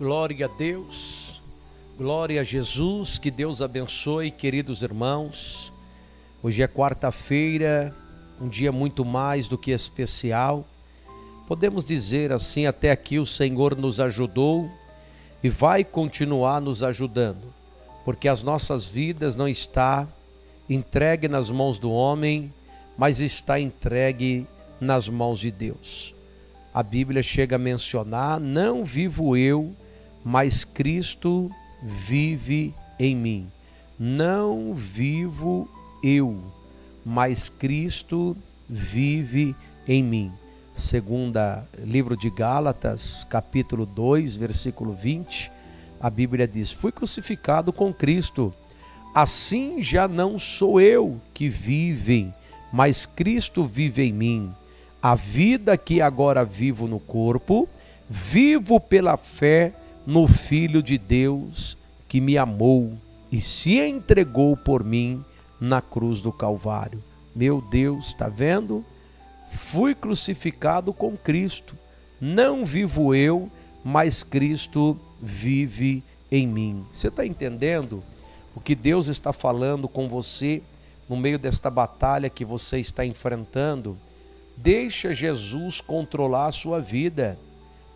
Glória a Deus, glória a Jesus, que Deus abençoe, queridos irmãos. Hoje é quarta-feira, um dia muito mais do que especial. Podemos dizer assim: até aqui o Senhor nos ajudou e vai continuar nos ajudando, porque as nossas vidas não está entregue nas mãos do homem, mas está entregue nas mãos de Deus. A Bíblia chega a mencionar: não vivo eu, mas Cristo vive em mim. Não vivo eu, mas Cristo vive em mim. Segunda livro de Gálatas, capítulo 2, versículo 20, a Bíblia diz: Fui crucificado com Cristo. Assim já não sou eu que vive, mas Cristo vive em mim. A vida que agora vivo no corpo, vivo pela fé no Filho de Deus que me amou e se entregou por mim na cruz do Calvário. Meu Deus, está vendo? Fui crucificado com Cristo. Não vivo eu, mas Cristo vive em mim. Você está entendendo o que Deus está falando com você no meio desta batalha que você está enfrentando? Deixa Jesus controlar a sua vida.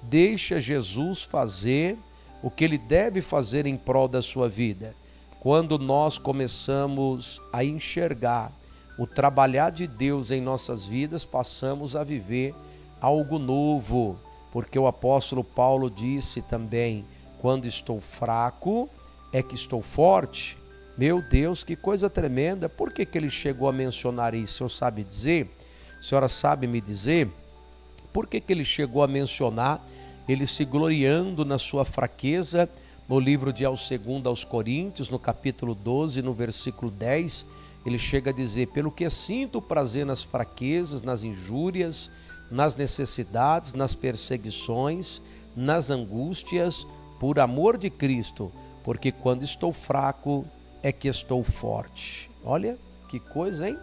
Deixa Jesus fazer o que ele deve fazer em prol da sua vida. Quando nós começamos a enxergar o trabalhar de Deus em nossas vidas, passamos a viver algo novo, porque o apóstolo Paulo disse também: quando estou fraco, é que estou forte. Meu Deus, que coisa tremenda! Por que, que ele chegou a mencionar isso? O senhor sabe dizer? A senhora sabe me dizer? Por que, que ele chegou a mencionar ele se gloriando na sua fraqueza, no livro de Ao Segundo aos Coríntios, no capítulo 12, no versículo 10, ele chega a dizer: Pelo que sinto prazer nas fraquezas, nas injúrias, nas necessidades, nas perseguições, nas angústias, por amor de Cristo, porque quando estou fraco é que estou forte. Olha que coisa, hein?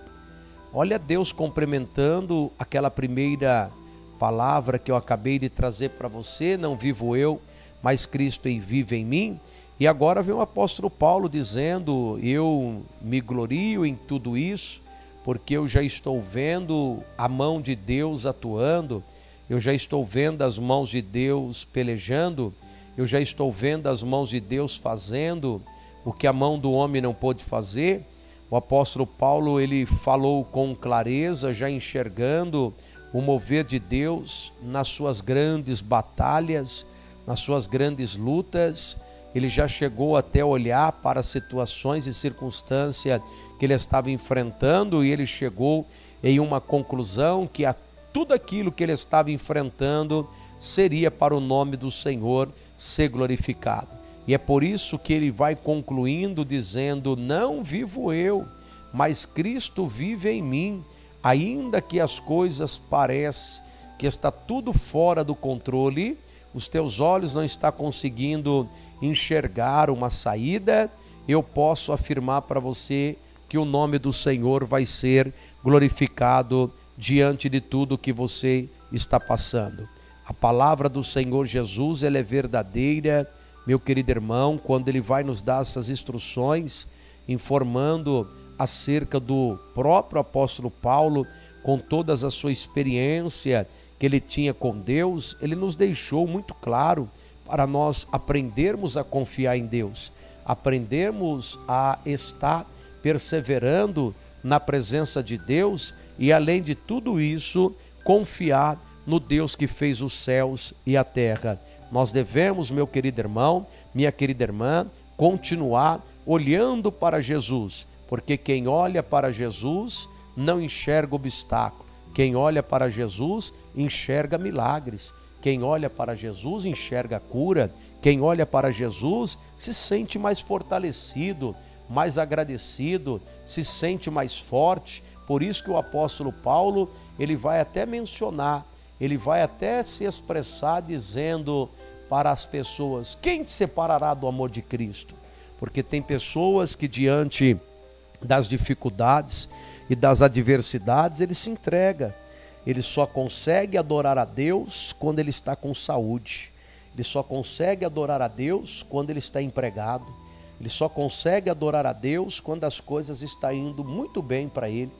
Olha Deus cumprimentando aquela primeira palavra que eu acabei de trazer para você, não vivo eu, mas Cristo vive em mim. E agora vem o apóstolo Paulo dizendo: Eu me glorio em tudo isso, porque eu já estou vendo a mão de Deus atuando, eu já estou vendo as mãos de Deus pelejando, eu já estou vendo as mãos de Deus fazendo o que a mão do homem não pôde fazer. O apóstolo Paulo ele falou com clareza, já enxergando o mover de Deus nas suas grandes batalhas, nas suas grandes lutas. Ele já chegou até olhar para situações e circunstâncias que ele estava enfrentando e ele chegou em uma conclusão que a tudo aquilo que ele estava enfrentando seria para o nome do Senhor ser glorificado. E é por isso que ele vai concluindo dizendo: Não vivo eu, mas Cristo vive em mim ainda que as coisas pareçam que está tudo fora do controle, os teus olhos não estão conseguindo enxergar uma saída, eu posso afirmar para você que o nome do Senhor vai ser glorificado diante de tudo que você está passando. A palavra do Senhor Jesus ela é verdadeira, meu querido irmão, quando ele vai nos dar essas instruções, informando acerca do próprio apóstolo Paulo, com toda a sua experiência que ele tinha com Deus, ele nos deixou muito claro para nós aprendermos a confiar em Deus, aprendermos a estar perseverando na presença de Deus e, além de tudo isso, confiar no Deus que fez os céus e a terra. Nós devemos, meu querido irmão, minha querida irmã, continuar olhando para Jesus, porque quem olha para Jesus não enxerga obstáculo. Quem olha para Jesus enxerga milagres. Quem olha para Jesus enxerga cura. Quem olha para Jesus se sente mais fortalecido, mais agradecido, se sente mais forte. Por isso que o apóstolo Paulo, ele vai até mencionar, ele vai até se expressar dizendo para as pessoas: quem te separará do amor de Cristo? Porque tem pessoas que diante das dificuldades e das adversidades, ele se entrega. Ele só consegue adorar a Deus quando ele está com saúde. Ele só consegue adorar a Deus quando ele está empregado. Ele só consegue adorar a Deus quando as coisas estão indo muito bem para ele.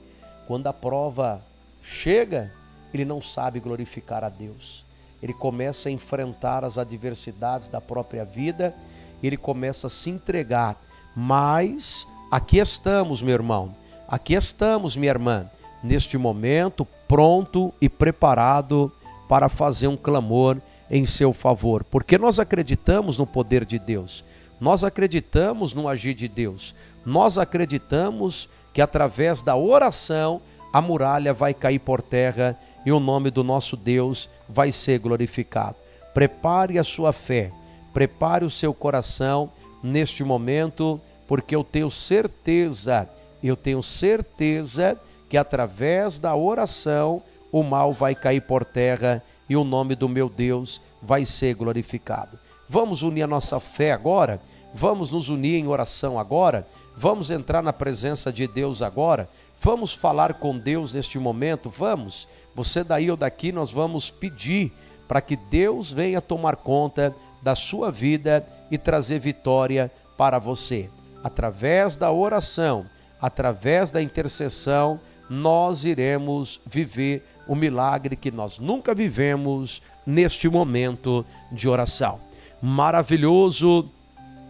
Quando a prova chega, ele não sabe glorificar a Deus. Ele começa a enfrentar as adversidades da própria vida, ele começa a se entregar. Mas aqui estamos, meu irmão, aqui estamos, minha irmã, neste momento, pronto e preparado para fazer um clamor em seu favor, porque nós acreditamos no poder de Deus, nós acreditamos no agir de Deus, nós acreditamos que através da oração a muralha vai cair por terra e o nome do nosso Deus vai ser glorificado. Prepare a sua fé, prepare o seu coração neste momento, porque eu tenho certeza, eu tenho certeza que através da oração o mal vai cair por terra e o nome do meu Deus vai ser glorificado. Vamos unir a nossa fé agora? Vamos nos unir em oração agora? Vamos entrar na presença de Deus agora? Vamos falar com Deus neste momento? Vamos? Você daí ou daqui, nós vamos pedir para que Deus venha tomar conta da sua vida e trazer vitória para você. Através da oração, através da intercessão, nós iremos viver o milagre que nós nunca vivemos neste momento de oração. Maravilhoso,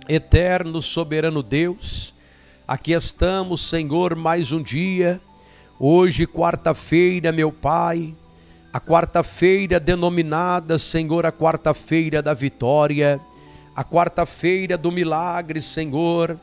eterno, soberano Deus, Aqui estamos, Senhor, mais um dia. Hoje, quarta-feira, meu Pai, a quarta-feira denominada, Senhor, a quarta-feira da vitória, a quarta-feira do milagre, Senhor,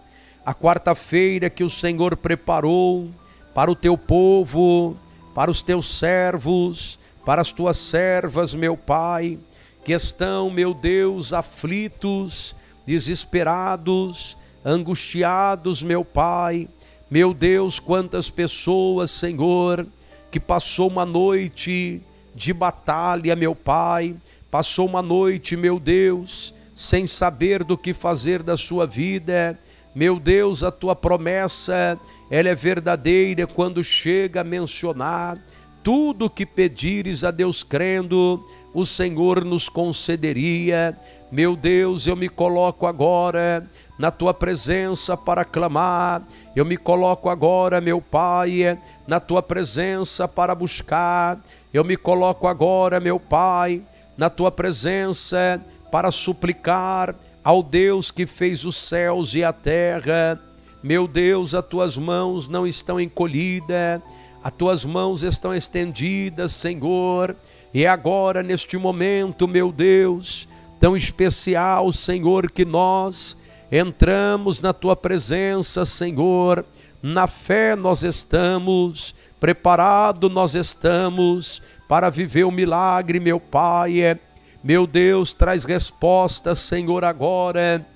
a quarta-feira que o Senhor preparou para o teu povo, para os teus servos, para as tuas servas, meu Pai, que estão, meu Deus, aflitos, desesperados, angustiados, meu Pai. Meu Deus, quantas pessoas, Senhor, que passou uma noite de batalha, meu Pai, passou uma noite, meu Deus, sem saber do que fazer da sua vida. Meu Deus, a tua promessa, ela é verdadeira quando chega a mencionar tudo o que pedires a Deus crendo, o Senhor nos concederia. Meu Deus, eu me coloco agora na tua presença para clamar. Eu me coloco agora, meu Pai, na tua presença para buscar. Eu me coloco agora, meu Pai, na tua presença para suplicar ao Deus que fez os céus e a terra. Meu Deus, as tuas mãos não estão encolhidas, as tuas mãos estão estendidas, Senhor. E é agora, neste momento, meu Deus, tão especial, Senhor, que nós entramos na tua presença, Senhor. Na fé nós estamos, preparado nós estamos para viver o milagre, meu Pai. Meu Deus, traz resposta, Senhor, agora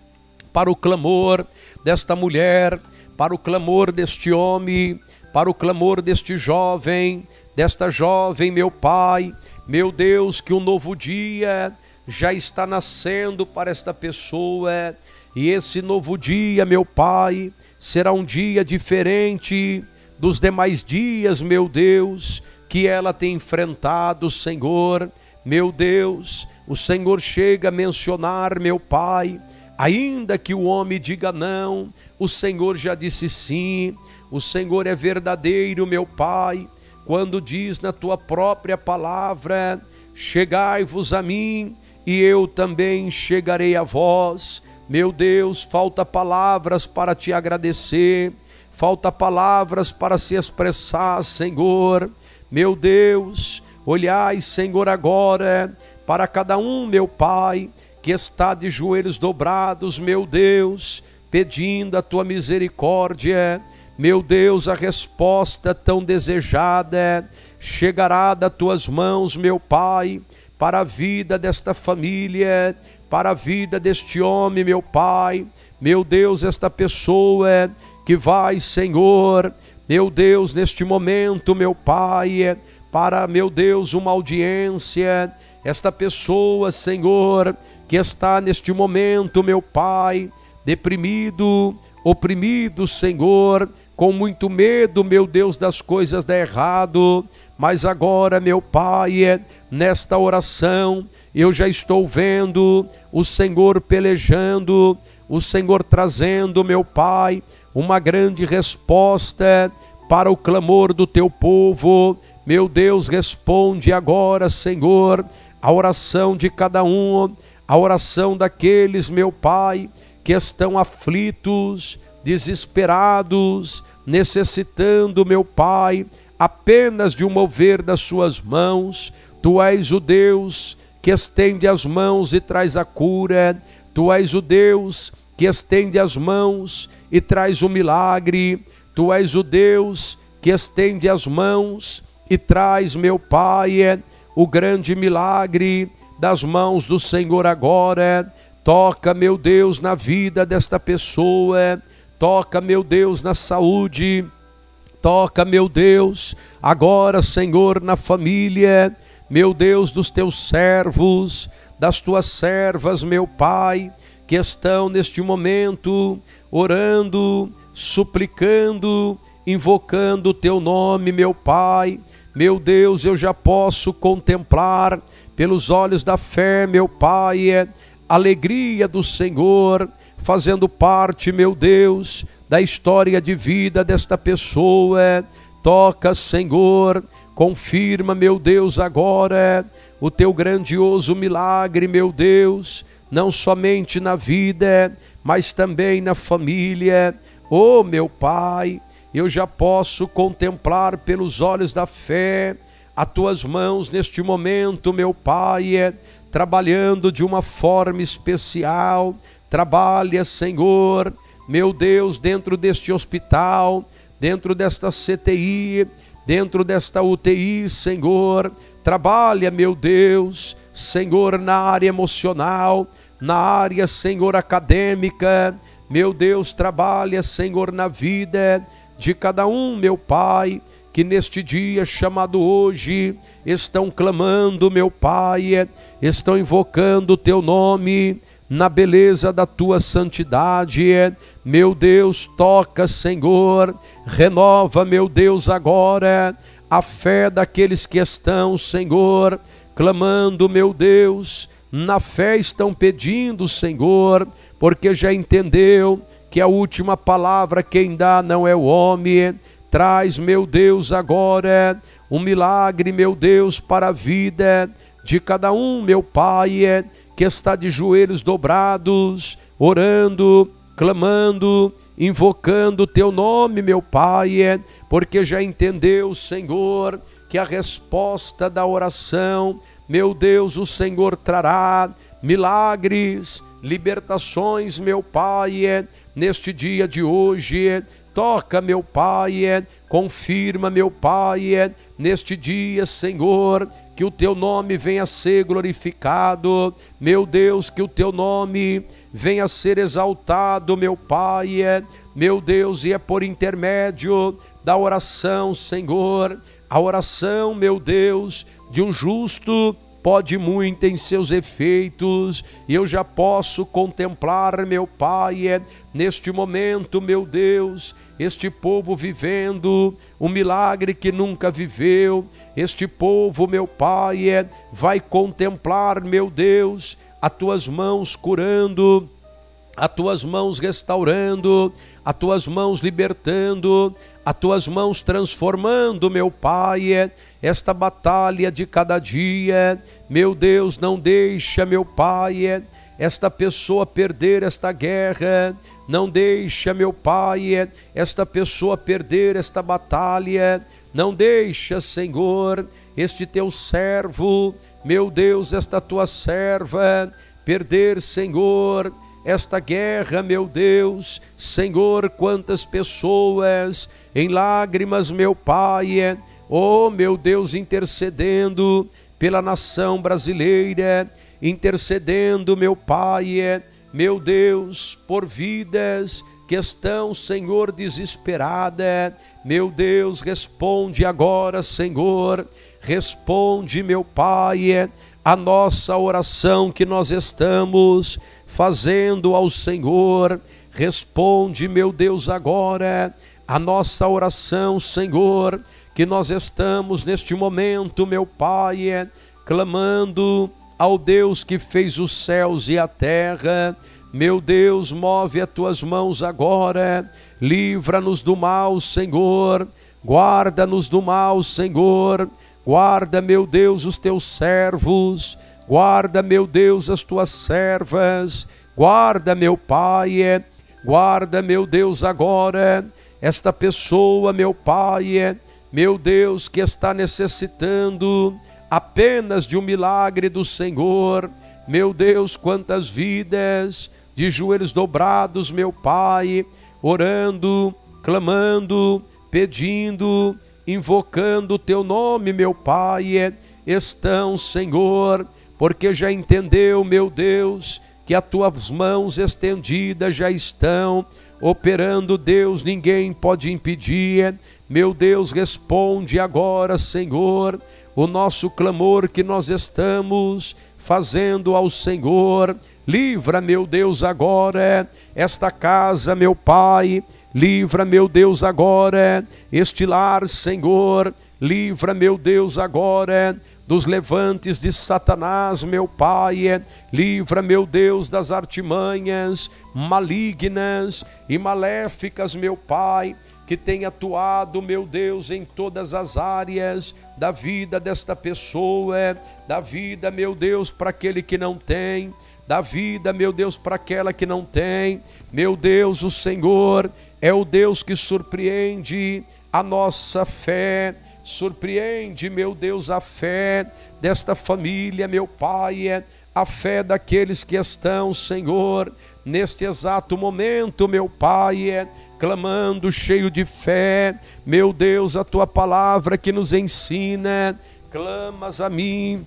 para o clamor desta mulher, para o clamor deste homem, para o clamor deste jovem, desta jovem, meu Pai. Meu Deus, que um novo dia já está nascendo para esta pessoa e esse novo dia, meu Pai, será um dia diferente dos demais dias, meu Deus, que ela tem enfrentado, Senhor. Meu Deus, o Senhor chega a mencionar, meu Pai, ainda que o homem diga não, o Senhor já disse sim. O Senhor é verdadeiro, meu Pai, quando diz na tua própria palavra: Chegai-vos a mim, e eu também chegarei a vós. Meu Deus, falta palavras para te agradecer, falta palavras para se expressar, Senhor. Meu Deus, olhai, Senhor, agora para cada um, meu Pai, que está de joelhos dobrados, meu Deus, pedindo a tua misericórdia. Meu Deus, a resposta tão desejada chegará das tuas mãos, meu Pai, para a vida desta família para a vida deste homem, meu Pai. Meu Deus, esta pessoa que vai, Senhor, meu Deus, neste momento, meu Pai, para, meu Deus, uma audiência. Esta pessoa, Senhor, que está neste momento, meu Pai, deprimido, oprimido, Senhor, com muito medo, meu Deus, das coisas dar errado, mas agora, meu Pai, nesta oração, eu já estou vendo o Senhor pelejando, o Senhor trazendo, meu Pai, uma grande resposta para o clamor do teu povo. Meu Deus, responde agora, Senhor, a oração de cada um, a oração daqueles, meu Pai, que estão aflitos, desesperados, necessitando, meu Pai, apenas de um mover das suas mãos. Tu és o Deus que estende as mãos e traz a cura. Tu és o Deus que estende as mãos e traz o milagre. Tu és o Deus que estende as mãos e traz, meu Pai, o grande milagre das mãos do Senhor agora. Toca, meu Deus, na vida desta pessoa. Toca, meu Deus, na saúde. Toca, meu Deus, agora, Senhor, na família. Meu Deus, dos teus servos, das tuas servas, meu Pai, que estão neste momento orando, suplicando, invocando o teu nome, meu Pai. Meu Deus, eu já posso contemplar pelos olhos da fé, meu Pai, alegria do Senhor, fazendo parte, meu Deus, da história de vida desta pessoa. Toca, Senhor, confirma, meu Deus, agora o teu grandioso milagre, meu Deus, não somente na vida, mas também na família. Oh, meu Pai, eu já posso contemplar pelos olhos da fé as tuas mãos neste momento, meu Pai, trabalhando de uma forma especial. Trabalha, Senhor, meu Deus, dentro deste hospital, dentro desta CTI, dentro desta UTI, Senhor. Trabalha, meu Deus, Senhor, na área emocional, na área, Senhor, acadêmica. Meu Deus, trabalha, Senhor, na vida de cada um, meu Pai que neste dia chamado hoje estão clamando, meu Pai, estão invocando o teu nome na beleza da tua santidade. Meu Deus, toca, Senhor, renova, meu Deus, agora a fé daqueles que estão, Senhor, clamando, meu Deus, na fé estão pedindo, Senhor, porque já entendeu que a última palavra quem dá não é o homem, Traz, meu Deus, agora um milagre, meu Deus, para a vida de cada um, meu Pai, que está de joelhos dobrados, orando, clamando, invocando o teu nome, meu Pai, porque já entendeu, Senhor, que a resposta da oração, meu Deus, o Senhor trará milagres, libertações, meu Pai, neste dia de hoje Toca, meu Pai, é, confirma, meu Pai, é, neste dia, Senhor, que o teu nome venha a ser glorificado, meu Deus, que o teu nome venha a ser exaltado, meu Pai, é, meu Deus, e é por intermédio da oração, Senhor, a oração, meu Deus, de um justo pode muito em seus efeitos, e eu já posso contemplar, meu Pai, é, neste momento, meu Deus, este povo vivendo um milagre que nunca viveu, este povo, meu Pai, é, vai contemplar, meu Deus, as tuas mãos curando, as tuas mãos restaurando, as tuas mãos libertando, as tuas mãos transformando, meu Pai, é, esta batalha de cada dia. Meu Deus, não deixa, meu Pai, é, esta pessoa perder esta guerra. Não deixa, meu Pai, esta pessoa perder esta batalha. Não deixa, Senhor, este teu servo, meu Deus, esta tua serva, perder, Senhor, esta guerra, meu Deus, Senhor, quantas pessoas em lágrimas, meu Pai, oh meu Deus, intercedendo pela nação brasileira, intercedendo, meu Pai, meu Deus, por vidas que estão, Senhor, desesperada. Meu Deus, responde agora, Senhor. Responde, meu Pai, a nossa oração que nós estamos fazendo ao Senhor. Responde, meu Deus, agora a nossa oração, Senhor, que nós estamos neste momento, meu Pai, é, clamando ao Deus que fez os céus e a terra. Meu Deus, move as tuas mãos agora, livra-nos do mal, Senhor, guarda-nos do mal, Senhor, guarda, meu Deus, os teus servos, guarda, meu Deus, as tuas servas, guarda, meu Pai, guarda, meu Deus, agora, esta pessoa, meu Pai, meu Deus, que está necessitando apenas de um milagre do Senhor. Meu Deus, quantas vidas de joelhos dobrados, meu Pai, orando, clamando, pedindo, invocando o teu nome, meu Pai, estão, Senhor, porque já entendeu, meu Deus, que as tuas mãos estendidas já estão operando, Deus, ninguém pode impedir. Meu Deus, responde agora, Senhor, o nosso clamor que nós estamos fazendo ao Senhor. Livra, meu Deus, agora esta casa, meu Pai. Livra, meu Deus, agora este lar, Senhor. Livra, meu Deus, agora dos levantes de Satanás, meu Pai. Livra, meu Deus, das artimanhas malignas e maléficas, meu Pai que tem atuado, meu Deus, em todas as áreas da vida desta pessoa, da vida, meu Deus, para aquele que não tem, da vida, meu Deus, para aquela que não tem. Meu Deus, o Senhor é o Deus que surpreende a nossa fé, surpreende, meu Deus, a fé desta família, meu Pai, a fé daqueles que estão, Senhor, neste exato momento, meu Pai, clamando, cheio de fé. Meu Deus, a tua palavra que nos ensina, clamas a mim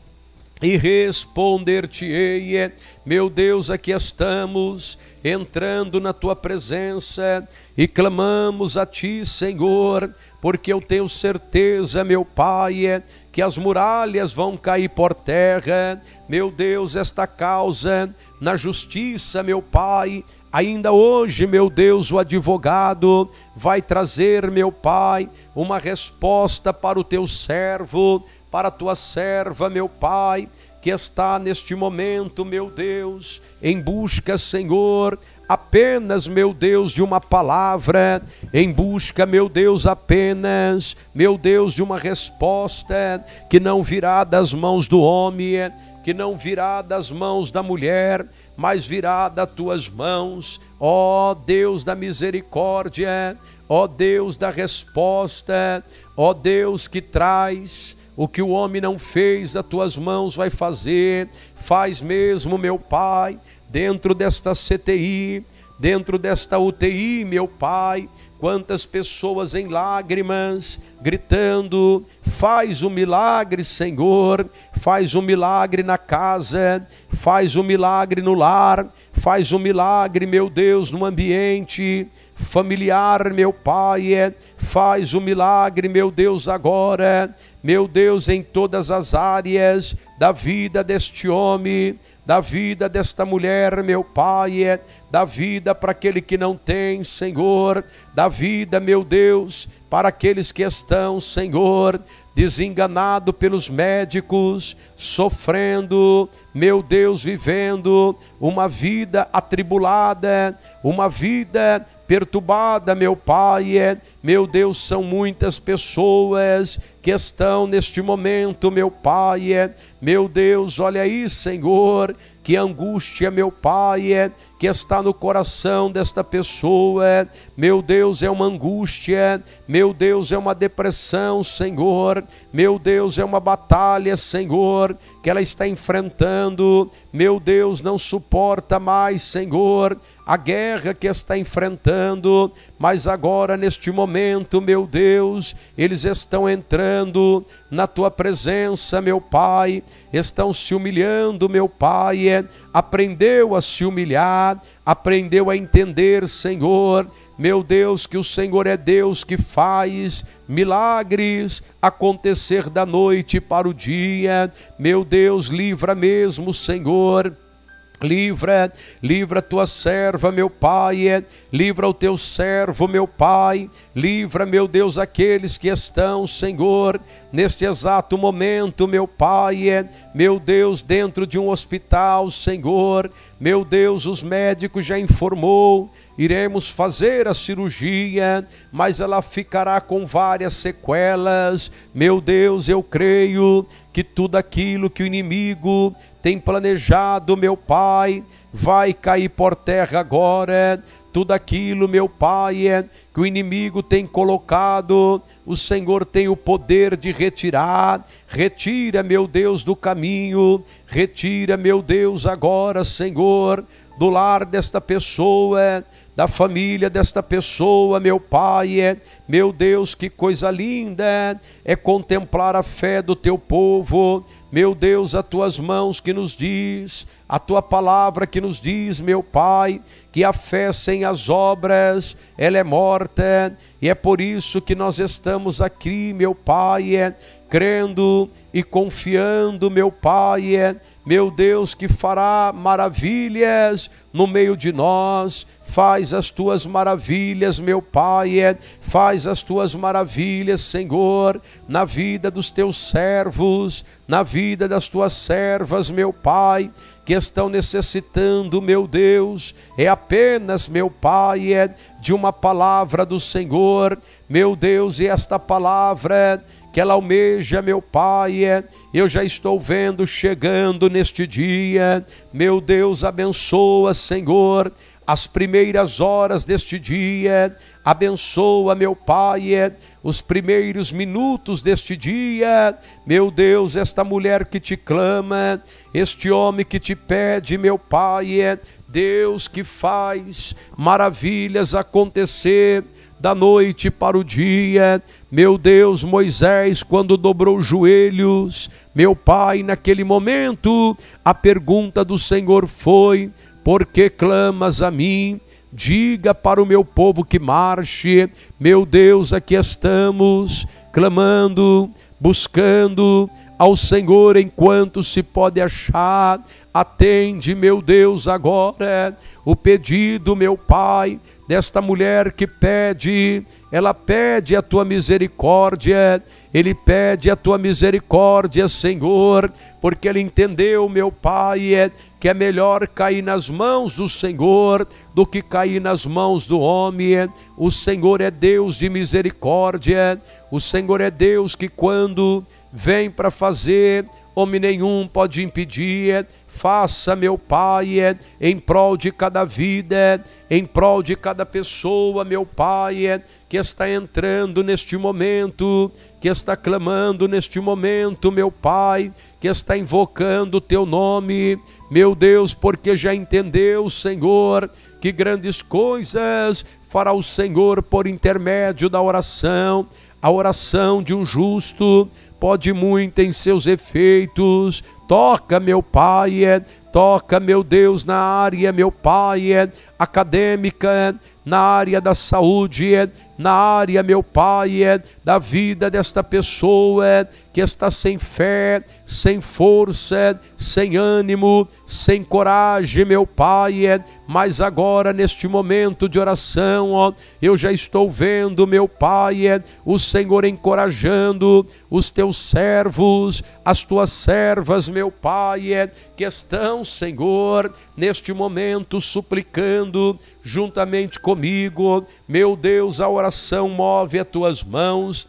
e responder-te-ei. Meu Deus, aqui estamos entrando na tua presença e clamamos a ti, Senhor, porque eu tenho certeza, meu Pai, que as muralhas vão cair por terra. Meu Deus, esta causa na justiça, meu Pai, Ainda hoje, meu Deus, o advogado vai trazer, meu Pai, uma resposta para o teu servo, para tua serva, meu Pai, que está neste momento, meu Deus, em busca, Senhor, apenas, meu Deus, de uma palavra, em busca, meu Deus, apenas, meu Deus, de uma resposta que não virá das mãos do homem, que não virá das mãos da mulher, mas virá das tuas mãos, ó Deus da misericórdia, ó Deus da resposta, ó Deus que traz o que o homem não fez, as tuas mãos vai fazer, faz mesmo, meu Pai, dentro desta CTI, dentro desta UTI, meu Pai, Quantas pessoas em lágrimas, gritando: Faz um milagre, Senhor, faz um milagre na casa, faz um milagre no lar, faz o milagre, meu Deus, no ambiente familiar, meu Pai, faz o milagre, meu Deus, agora, meu Deus, em todas as áreas da vida deste homem, da vida desta mulher, meu Pai, da vida para aquele que não tem, Senhor, da vida, meu Deus, para aqueles que estão, Senhor, desenganado pelos médicos, sofrendo, meu Deus, vivendo uma vida atribulada, uma vida perturbada, meu Pai. É, meu Deus, são muitas pessoas que estão neste momento, meu Pai. É, meu Deus, olha aí, Senhor, que angústia, meu Pai, é, que está no coração desta pessoa. Meu Deus, é uma angústia, meu Deus, é uma depressão, Senhor. Meu Deus, é uma batalha, Senhor, que ela está enfrentando. Meu Deus, não suporta mais, Senhor, a guerra que está enfrentando, mas agora, neste momento, meu Deus, eles estão entrando na tua presença, meu Pai, estão se humilhando, meu Pai, é, aprendeu a se humilhar, aprendeu a entender, Senhor, meu Deus, que o Senhor é Deus que faz milagres acontecer da noite para o dia. Meu Deus, livra mesmo, Senhor Livra, livra tua serva, meu Pai, livra o teu servo, meu Pai, livra, meu Deus, aqueles que estão, Senhor, neste exato momento, meu Pai, meu Deus, dentro de um hospital, Senhor, meu Deus, os médicos já informou, iremos fazer a cirurgia, mas ela ficará com várias sequelas. Meu Deus, eu creio que tudo aquilo que o inimigo tem planejado, meu Pai, vai cair por terra agora. Tudo aquilo, meu Pai, é que o inimigo tem colocado, o Senhor tem o poder de retirar. Retira, meu Deus, do caminho. Retira, meu Deus, agora, Senhor, do lar desta pessoa da família desta pessoa, meu Pai. É, meu Deus, que coisa linda é contemplar a fé do teu povo. Meu Deus, as tuas mãos que nos diz, a tua palavra que nos diz, meu Pai, que a fé sem as obras, ela é morta, e é por isso que nós estamos aqui, meu Pai, é, crendo e confiando, meu Pai, é, meu Deus, que fará maravilhas no meio de nós. Faz as tuas maravilhas, meu Pai, é, faz as tuas maravilhas, Senhor, na vida dos teus servos, na vida das tuas servas, meu Pai, que estão necessitando, meu Deus, é apenas, meu Pai, é de uma palavra do Senhor, meu Deus, e esta palavra que ela almeja, meu Pai, é, eu já estou vendo chegando neste dia. Meu Deus, abençoa, Senhor, as primeiras horas deste dia. Abençoa, meu Pai, é, os primeiros minutos deste dia. Meu Deus, esta mulher que te clama, este homem que te pede, meu Pai, é Deus que faz maravilhas acontecer da noite para o dia. Meu Deus, Moisés, quando dobrou os joelhos, meu pai, naquele momento, a pergunta do Senhor foi: Por que clamas a mim? Diga para o meu povo que marche. Meu Deus, aqui estamos, clamando, buscando ao Senhor enquanto se pode achar. Atende, meu Deus, agora o pedido, meu Pai, desta mulher que pede, ela pede a tua misericórdia, ele pede a tua misericórdia, Senhor, porque ele entendeu, meu Pai, que é melhor cair nas mãos do Senhor do que cair nas mãos do homem. O Senhor é Deus de misericórdia, o Senhor é Deus que quando vem para fazer homem nenhum pode impedir. Faça, meu Pai, em prol de cada vida, em prol de cada pessoa, meu Pai, que está entrando neste momento, que está clamando neste momento, meu Pai, que está invocando o teu nome, meu Deus, porque já entendeu, Senhor, que grandes coisas fará o Senhor por intermédio da oração, a oração de um justo pode muito em seus efeitos. Toca, meu Pai, é, toca, meu Deus, na área, meu Pai, é, acadêmica, na área da saúde, é, na área, meu Pai, é, da vida desta pessoa é, que está sem fé, sem força, sem ânimo, sem coragem, meu Pai, é, mas agora neste momento de oração, ó, eu já estou vendo, meu Pai, o Senhor encorajando os teus servos, as tuas servas, meu Pai, que estão, Senhor, neste momento suplicando juntamente comigo, meu Deus, a oração move as tuas mãos.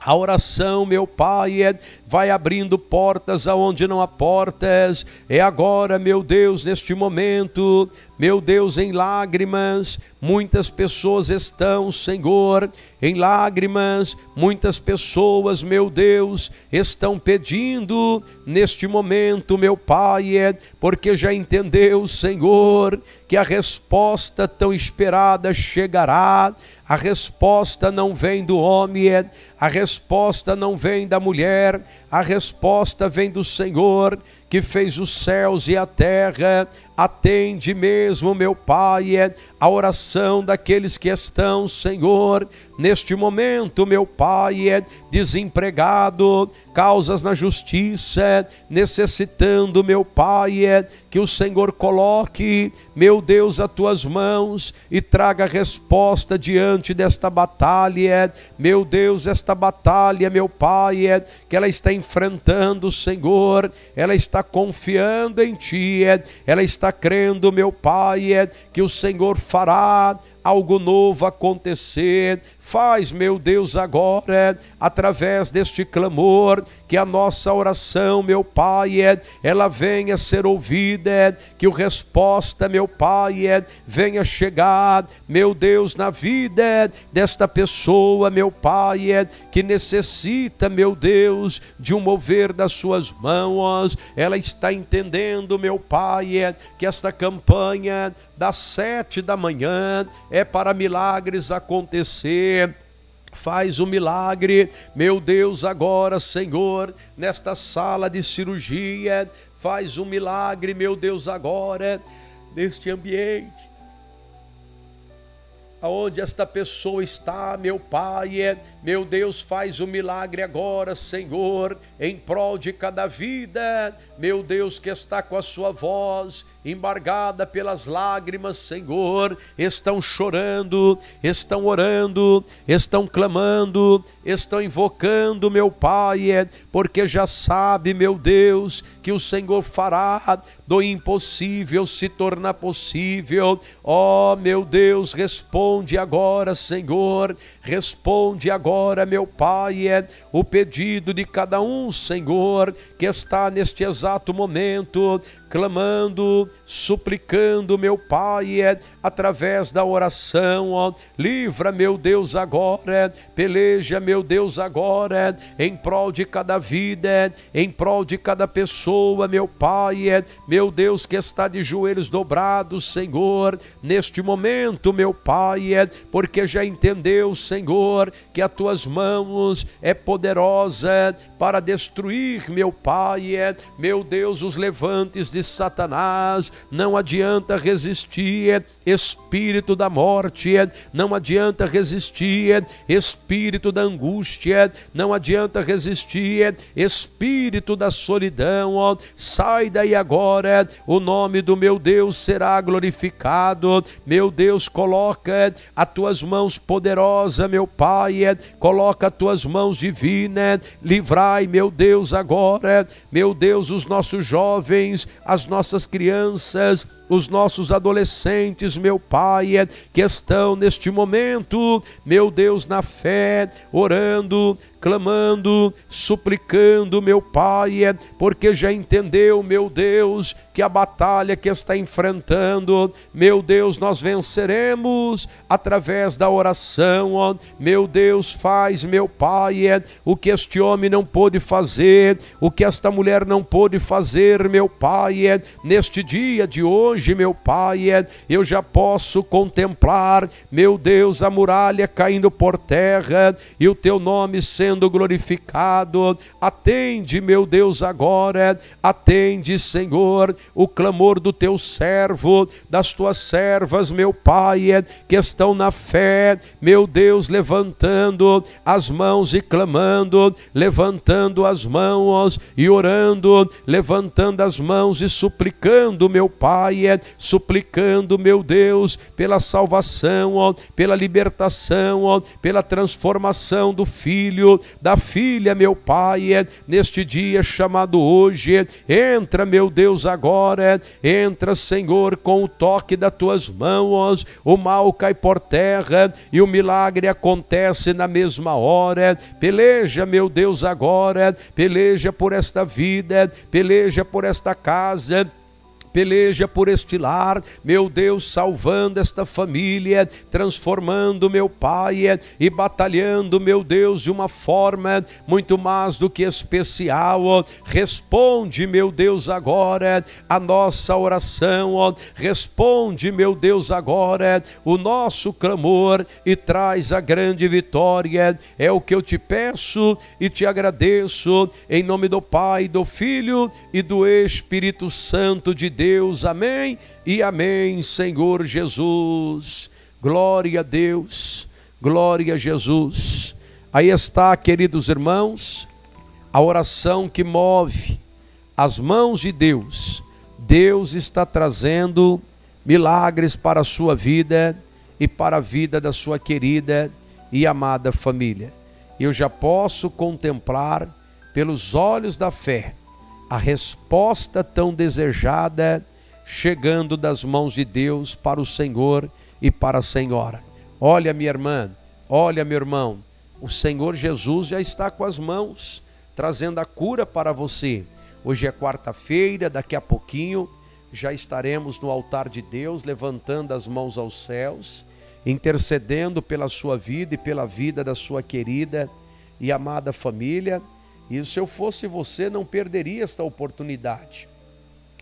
A oração, meu Pai, é, vai abrindo portas aonde não há portas. É agora, meu Deus, neste momento, meu Deus, em lágrimas, muitas pessoas estão, Senhor, em lágrimas, muitas pessoas, meu Deus, estão pedindo neste momento, meu Pai, é porque já entendeu, Senhor, que a resposta tão esperada chegará. A resposta não vem do homem, é, a resposta não vem da mulher, a resposta vem do Senhor que fez os céus e a terra. Atende mesmo, meu Pai, é a oração daqueles que estão, Senhor, neste momento, meu Pai, é desempregado, causas na justiça, necessitando, meu Pai, é que o Senhor coloque, meu Deus, as tuas mãos e traga resposta diante desta batalha, meu Deus, esta batalha, meu Pai, que ela está enfrentando, Senhor, ela está confiando em Ti, ela está crendo, meu Pai, é que o Senhor fará algo novo acontecer. Faz, meu Deus, agora, através deste clamor, que a nossa oração, meu Pai, ela venha ser ouvida, que o resposta, meu Pai, venha chegar, meu Deus, na vida desta pessoa, meu Pai, que necessita, meu Deus, de um mover das suas mãos. Ela está entendendo, meu Pai, que esta campanha das sete da manhã é para milagres acontecer. Faz o um milagre, meu Deus, agora, Senhor, nesta sala de cirurgia. Faz um milagre, meu Deus, agora, neste ambiente aonde esta pessoa está, meu Pai, meu Deus, faz o um milagre agora, Senhor, em prol de cada vida, meu Deus, que está com a sua voz embargada pelas lágrimas, Senhor, estão chorando, estão orando, estão clamando, estão invocando, meu Pai, é, porque já sabe, meu Deus, que o Senhor fará do impossível se tornar possível. Ó oh, meu Deus, responde agora, Senhor, responde agora, meu Pai, é o pedido de cada um, Senhor, que está neste exato momento clamando, suplicando, meu Pai, é, através da oração, ó, livra, meu Deus, agora, peleja, meu Deus, agora, em prol de cada vida, em prol de cada pessoa, meu Pai, é, meu Deus, que está de joelhos dobrados, Senhor, neste momento, meu Pai, é, porque já entendeu, Senhor, que as tuas mãos é poderosa para destruir, meu Pai, é, meu Deus, os levantes de Satanás, não adianta resistir, espírito da morte, não adianta resistir, espírito da angústia, não adianta resistir, espírito da solidão, sai daí agora, o nome do meu Deus será glorificado, meu Deus, coloca as tuas mãos poderosas, meu Pai, coloca as tuas mãos divinas, livrai, meu Deus, agora, meu Deus, os nossos jovens, as nossas crianças, os nossos adolescentes, meu Pai, é, que estão neste momento, meu Deus, na fé, orando, clamando, suplicando, meu Pai, é, porque já entendeu, meu Deus, que a batalha que está enfrentando, meu Deus, nós venceremos através da oração, meu Deus, faz, meu Pai, é, o que este homem não pôde fazer, o que esta mulher não pôde fazer, meu Pai, neste dia de hoje hoje, meu Pai, é, eu já posso contemplar, meu Deus, a muralha caindo por terra e o teu nome sendo glorificado. Atende, meu Deus, agora, atende, Senhor, o clamor do teu servo, das tuas servas, meu Pai, é, que estão na fé, meu Deus, levantando as mãos e clamando, levantando as mãos e orando, levantando as mãos e suplicando, meu Pai, suplicando, meu Deus, pela salvação, ó, pela libertação, ó, pela transformação do filho, da filha, meu Pai, é, neste dia chamado hoje. Entra, meu Deus, agora, entra, Senhor, com o toque das tuas mãos, o mal cai por terra e o milagre acontece na mesma hora. Peleja, meu Deus, agora, peleja por esta vida, peleja por esta casa peleja por este lar, meu Deus, salvando esta família, transformando, meu Pai, e batalhando, meu Deus, de uma forma muito mais do que especial. Responde, meu Deus, agora a nossa oração, responde, meu Deus, agora o nosso clamor e traz a grande vitória. É o que eu te peço e te agradeço, em nome do Pai, do Filho e do Espírito Santo de Deus. Deus, amém e amém, Senhor Jesus. Glória a Deus, Glória a Jesus. Aí está, queridos irmãos, a oração que move as mãos de Deus. Deus está trazendo milagres para a sua vida e para a vida da sua querida e amada família. Eu já posso contemplar pelos olhos da fé a resposta tão desejada chegando das mãos de Deus para o Senhor e para a Senhora. Olha, minha irmã, olha, meu irmão, o Senhor Jesus já está com as mãos trazendo a cura para você. Hoje é quarta-feira, daqui a pouquinho já estaremos no altar de Deus, levantando as mãos aos céus, intercedendo pela sua vida e pela vida da sua querida e amada família. E se eu fosse você, não perderia esta oportunidade.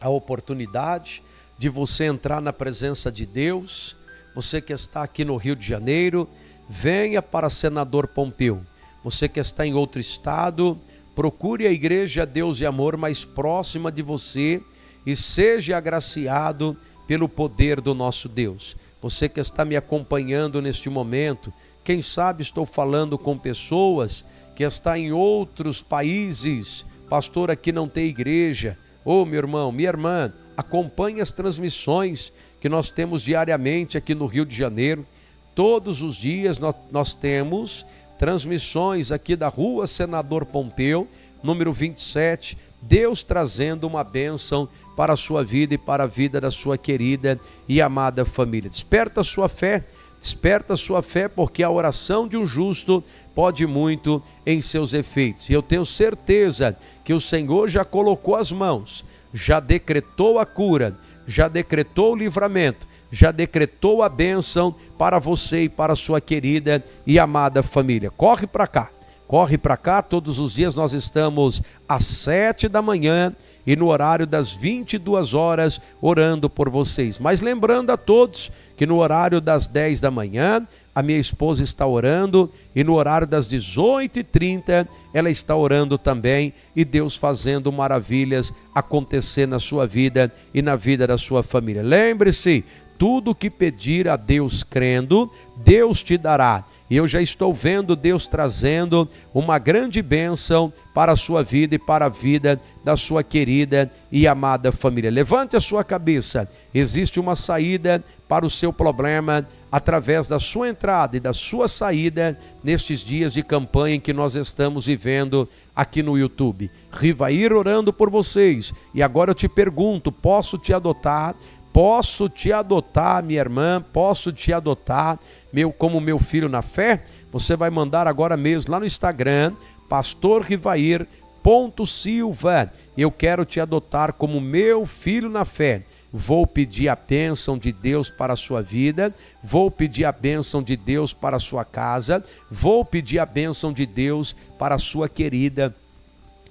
A oportunidade de você entrar na presença de Deus. Você que está aqui no Rio de Janeiro, venha para Senador Pompeu. Você que está em outro estado, procure a igreja Deus e Amor mais próxima de você e seja agraciado pelo poder do nosso Deus. Você que está me acompanhando neste momento, quem sabe estou falando com pessoas que está em outros países, pastor, aqui não tem igreja. Ô oh, meu irmão, minha irmã, acompanhe as transmissões que nós temos diariamente aqui no Rio de Janeiro. Todos os dias nós, nós temos transmissões aqui da Rua Senador Pompeu, número 27. Deus trazendo uma bênção para a sua vida e para a vida da sua querida e amada família. Desperta a sua fé Desperta a sua fé, porque a oração de um justo pode muito em seus efeitos. E eu tenho certeza que o Senhor já colocou as mãos, já decretou a cura, já decretou o livramento, já decretou a bênção para você e para sua querida e amada família. Corre para cá. Corre para cá, todos os dias nós estamos às sete da manhã e no horário das 22 horas orando por vocês. Mas lembrando a todos que no horário das 10 da manhã a minha esposa está orando e no horário das 18h30 ela está orando também e Deus fazendo maravilhas acontecer na sua vida e na vida da sua família. Lembre-se, tudo que pedir a Deus crendo, Deus te dará. E eu já estou vendo Deus trazendo uma grande bênção para a sua vida e para a vida da sua querida e amada família. Levante a sua cabeça. Existe uma saída para o seu problema através da sua entrada e da sua saída nestes dias de campanha em que nós estamos vivendo aqui no YouTube. Rivair orando por vocês. E agora eu te pergunto: posso te adotar? Posso te adotar, minha irmã, posso te adotar meu como meu filho na fé? Você vai mandar agora mesmo lá no Instagram, pastor Rivair ponto Silva. Eu quero te adotar como meu filho na fé. Vou pedir a bênção de Deus para a sua vida, vou pedir a bênção de Deus para a sua casa, vou pedir a bênção de Deus para a sua querida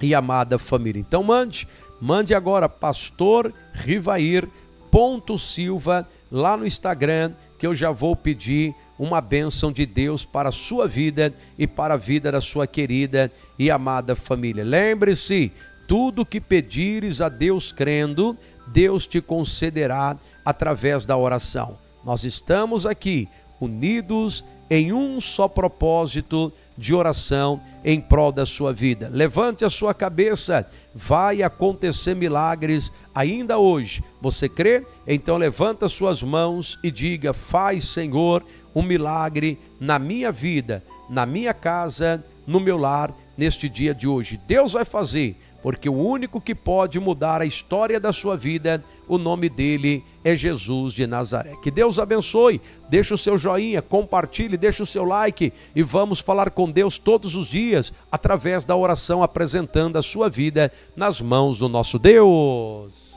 e amada família. Então mande, mande agora pastor Rivair ponto Silva lá no Instagram, que eu já vou pedir uma bênção de Deus para a sua vida e para a vida da sua querida e amada família. Lembre-se, tudo que pedires a Deus crendo, Deus te concederá através da oração. Nós estamos aqui unidos em um só propósito de oração em prol da sua vida. Levante a sua cabeça, vai acontecer milagres ainda hoje. Você crê? Então levanta suas mãos e diga: "Faz, Senhor, um milagre na minha vida, na minha casa, no meu lar neste dia de hoje". Deus vai fazer porque o único que pode mudar a história da sua vida, o nome dele é Jesus de Nazaré. Que Deus abençoe, deixa o seu joinha, compartilhe, deixa o seu like e vamos falar com Deus todos os dias através da oração apresentando a sua vida nas mãos do nosso Deus.